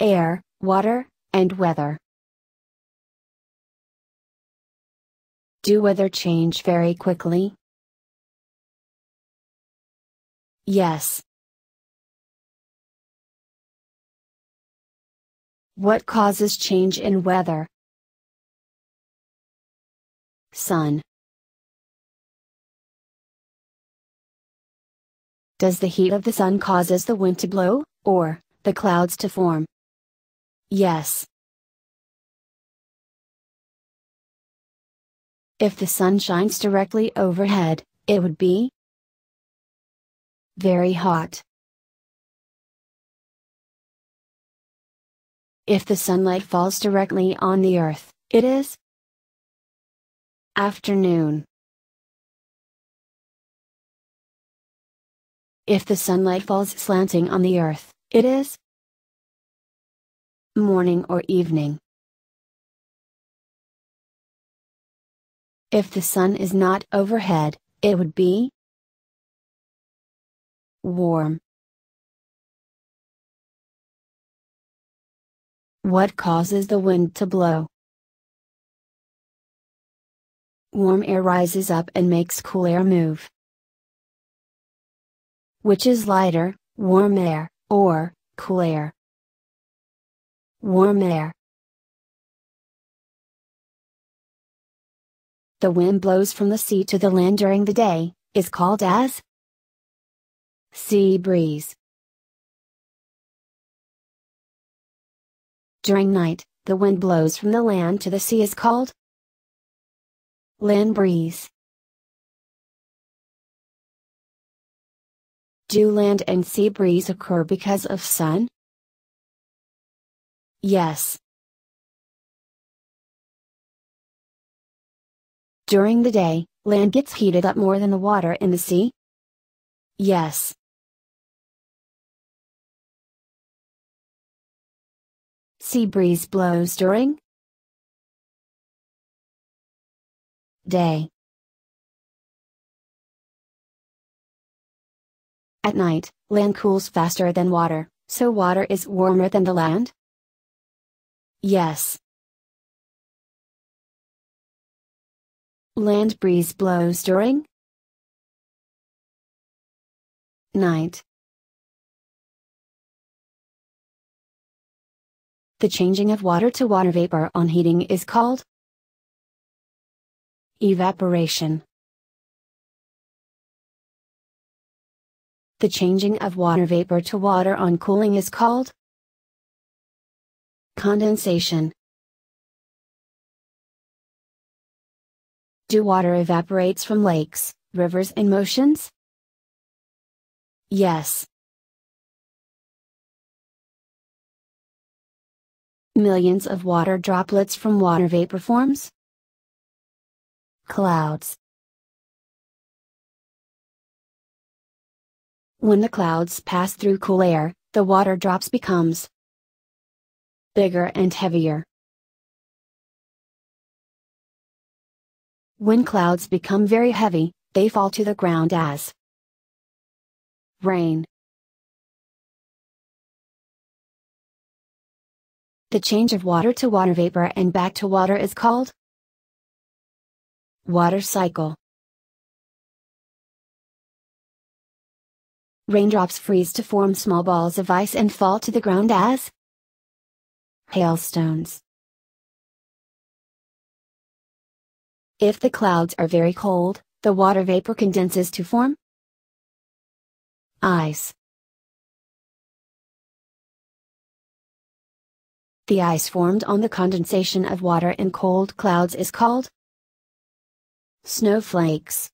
air, water, and weather. Do weather change very quickly? Yes. What causes change in weather? Sun. Does the heat of the sun causes the wind to blow, or, the clouds to form? Yes. If the sun shines directly overhead, it would be very hot. If the sunlight falls directly on the earth, it is afternoon. If the sunlight falls slanting on the earth, it is morning or evening. If the sun is not overhead, it would be warm. What causes the wind to blow? Warm air rises up and makes cool air move. Which is lighter, warm air, or cool air? Warm air. The wind blows from the sea to the land during the day, is called as sea breeze. During night, the wind blows from the land to the sea is called land breeze. Do land and sea breeze occur because of sun? Yes. During the day, land gets heated up more than the water in the sea? Yes. Sea breeze blows during day. At night, land cools faster than water, so water is warmer than the land? Yes. Land breeze blows during night. The changing of water to water vapor on heating is called evaporation. The changing of water vapor to water on cooling is called condensation. Do water evaporates from lakes, rivers and motions? Yes. Millions of water droplets from water vapor forms? Clouds. When the clouds pass through cool air, the water drops becomes bigger and heavier. When clouds become very heavy, they fall to the ground as rain. The change of water to water vapor and back to water is called water cycle. Raindrops freeze to form small balls of ice and fall to the ground as hailstones. If the clouds are very cold, the water vapor condenses to form ice. The ice formed on the condensation of water in cold clouds is called snowflakes.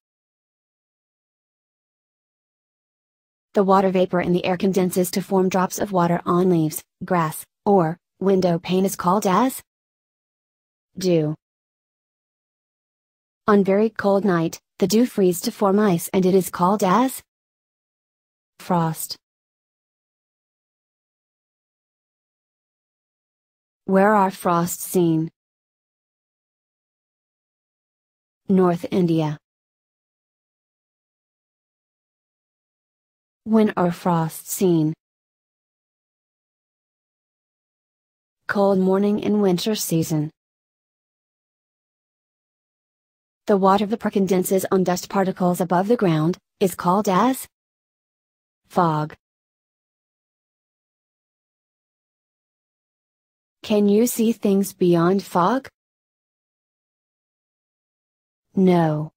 The water vapor in the air condenses to form drops of water on leaves, grass, or window pane is called as dew. On very cold night, the dew freezes to form ice and it is called as frost. Where are frosts seen? North India. When are frosts seen? Cold morning in winter season. The water vapor condenses on dust particles above the ground, is called as fog. Can you see things beyond fog? No.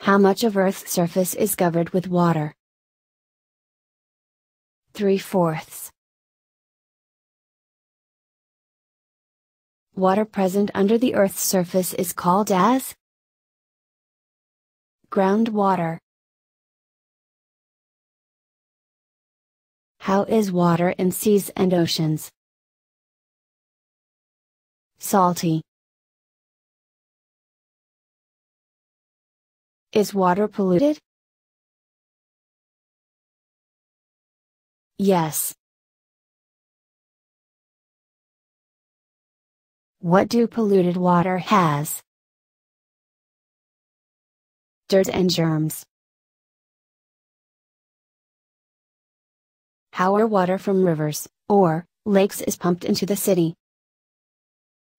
How much of Earth's surface is covered with water? Three fourths. Water present under the Earth's surface is called as groundwater. How is water in seas and oceans? Salty. Is water polluted? Yes. What do polluted water has? Dirt and germs. How are water from rivers, or, lakes is pumped into the city?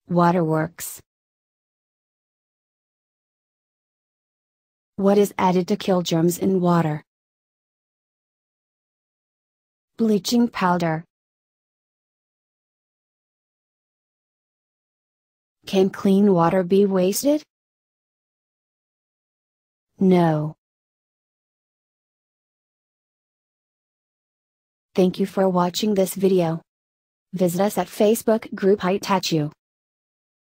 Waterworks. What is added to kill germs in water? Bleaching powder. Can clean water be wasted? No. Thank you for watching this video. Visit us at Facebook group Iteach you.